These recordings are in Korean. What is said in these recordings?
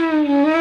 嗯。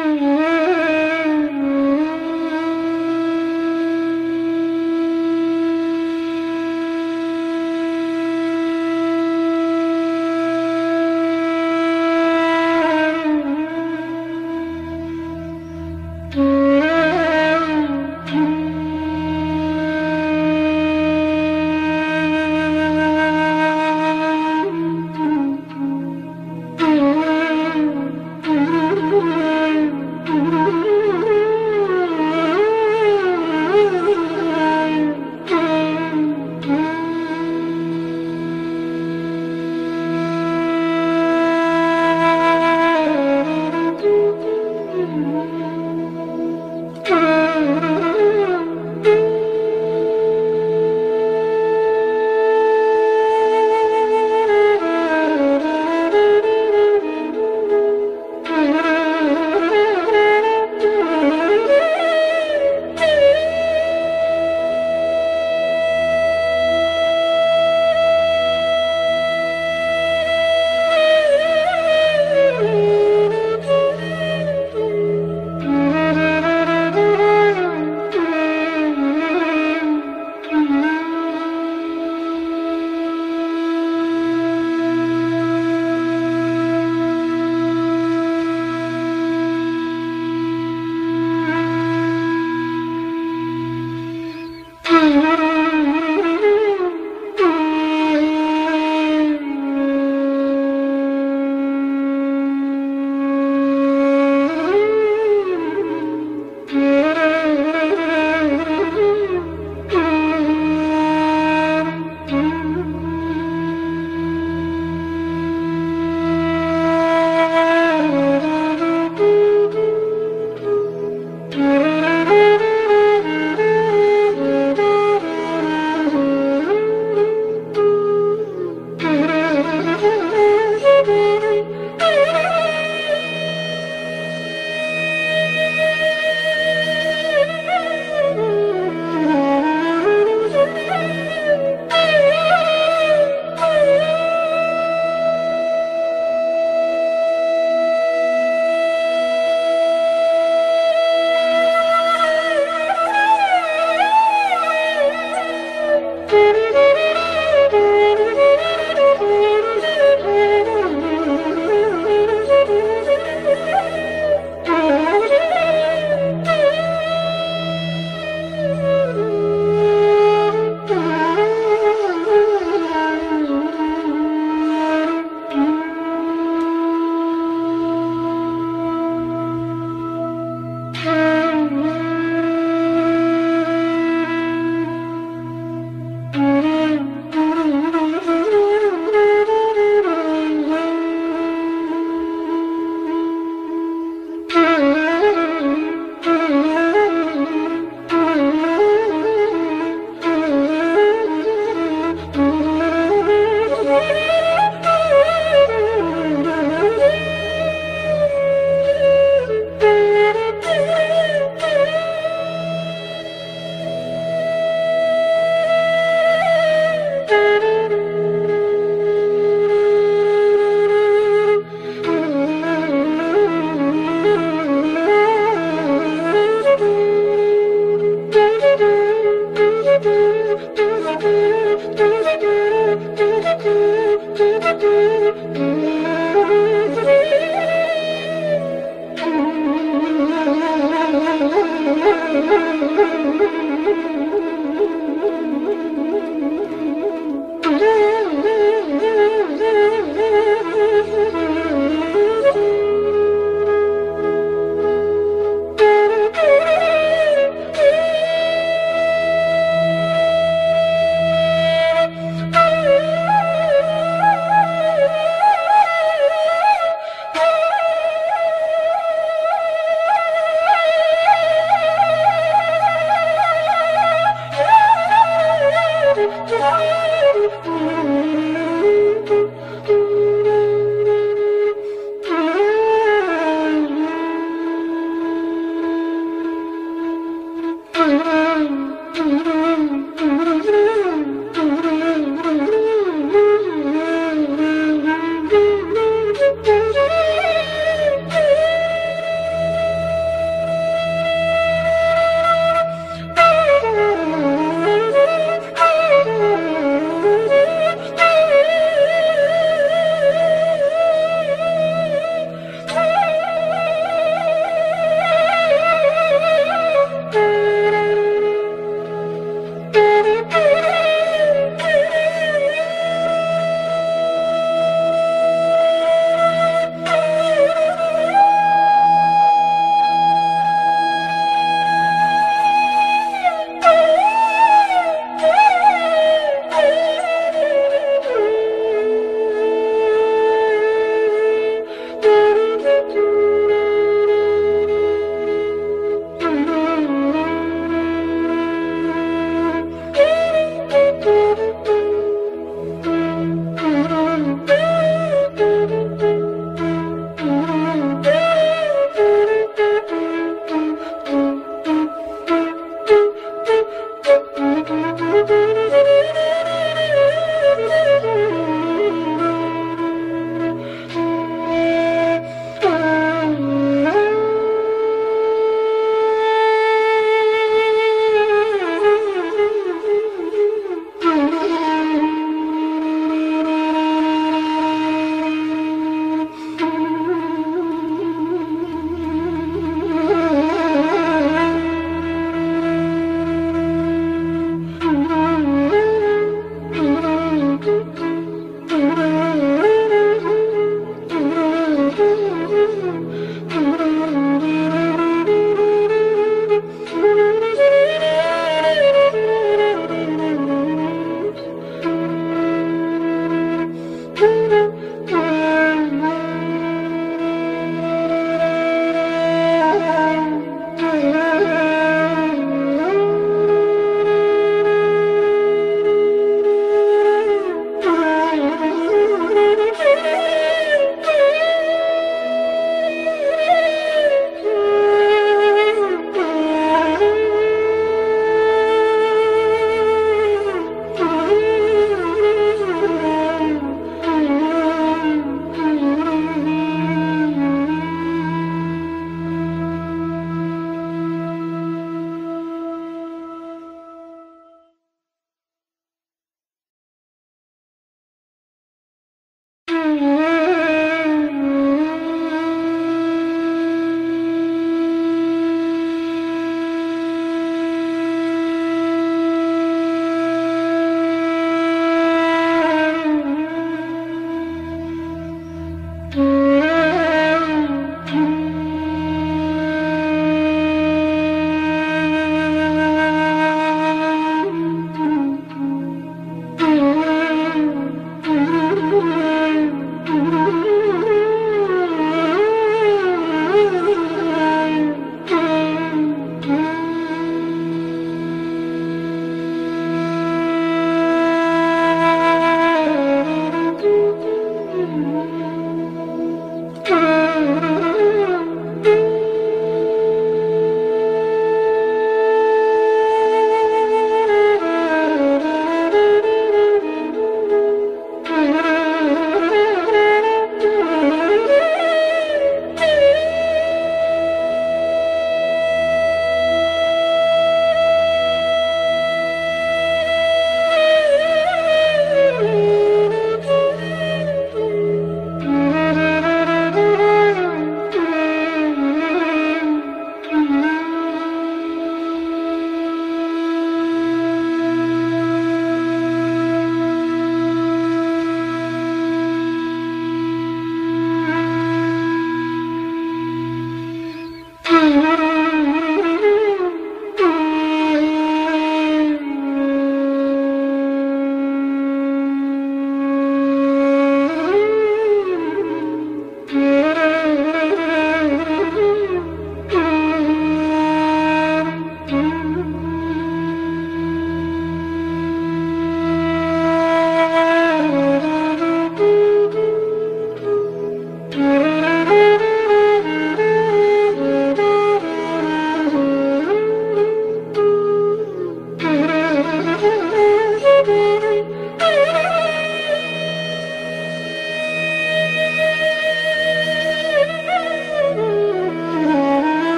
Mm-hmm.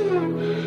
嗯